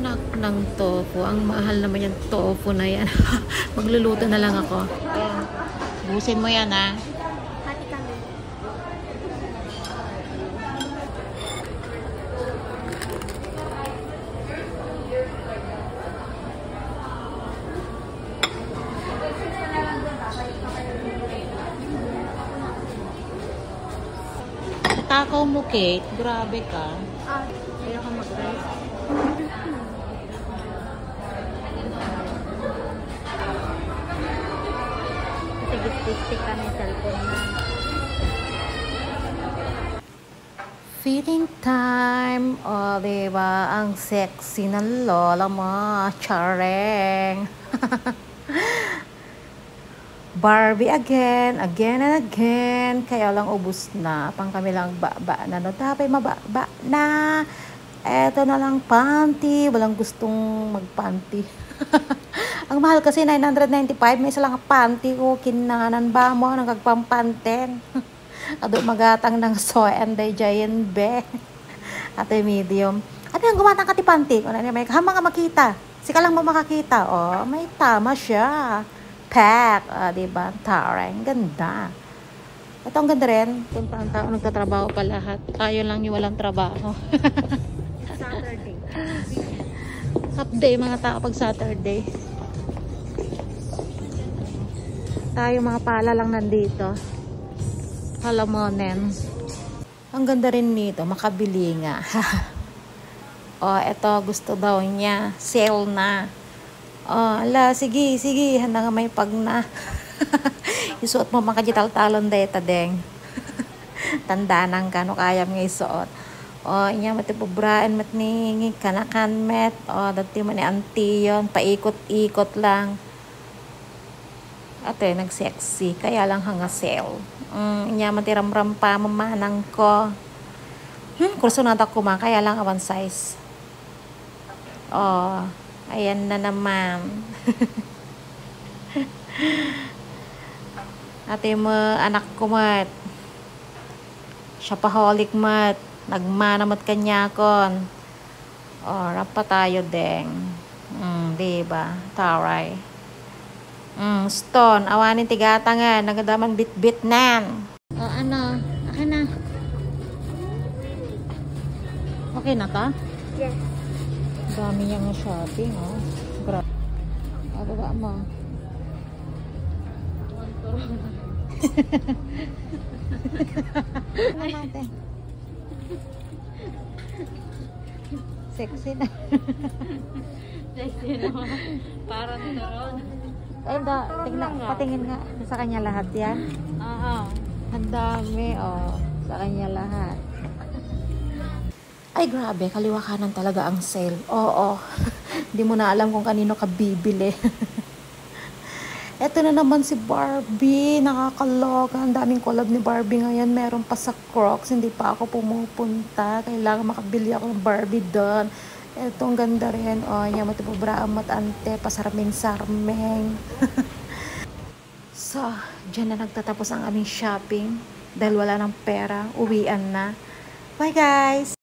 anak ng tofu. Ang mahal naman yung tofu na yan. Magluluto na lang ako. Ayan. Busin mo yan ha. Hati kami. Takaw mo, Kate. Grabe ka. Ah, ayaw ka mag-rice. Kasi git-stick kami cellphone na. Feeding time. O, diba? Ang sexy ng lola mo. Chareng. Barbie again, again and again. Kaya lang ubus na. Pang kami lang ba-ba na. No, tapay maba-ba na. Eto na lang panty. Walang gustong magpanty. Ang mahal kasi 995. May isa lang ang panty ko. Kinanan ba mo? Nagagpampanten. Ado magatang ng soy and the giant be. Ate medium. Ano yung gumatang ka ti panty? Ano may hama nga makita. Sika lang mo makakita. Oh, may tama siya. Pack. Ah, di ba? Tarang. Ganda. Ito ang ganda rin. Kung paang tao nagtatrabaho pa lahat. Tayo lang yung walang trabaho. Saturday. Half day mga tao pag Saturday. Tayo mga pala lang nandito. Halamonen. Ang ganda rin nito, makabili nga. oh, eto gusto daw niya. Sale na. Oh, ala, sige, sige, handa nga may pag na. isuot mo mga kajital-talon deta deng. Tanda nang kano kaya nga isuot. O, inya mati pubraan mat ni kanakan met. O, dati mo ni auntie yun. Paikot-ikot lang. Ate, nag-sexy. Kaya lang hanga sale. Mm, inya mati ramram pa mamanang ko. Hmm, kurso na ko ma. Kaya lang one size. O, ayan na naman. Ate mo, anak ko mat. Shopaholic mat. Nagmana mat kanya kon. Oh, rapa tayo deng. Mm, di ba? Taray. Mm, stone. Awanin tigata nga. Nagadaman bit-bit nan. O, oh, ano? Akin na. Okay na ka? Yes. Dami niya nga shopping, oh. Gra ah, baba mo. ano natin? Sexy na. Sexy naman. Parang turon. Ay, da, tingnan, patingin nga sa kanya lahat yan. Oo. Ang dami, oh. Sa kanya lahat. Ay, grabe. Kaliwa kanan talaga ang sale. Oo. Hindi mo na alam kung kanino ka bibili. Eto na naman si Barbie. Nakakaloka. Ang daming collab ni Barbie ngayon. Meron pa sa Crocs. Hindi pa ako pumupunta. Kailangan makabili ako ng Barbie doon. Eto, ang ganda rin. O, oh, niya matipubraan ante. Pasarming-sarming. so, dyan na nagtatapos ang aming shopping. Dahil wala ng pera. Uwian na. Bye, guys!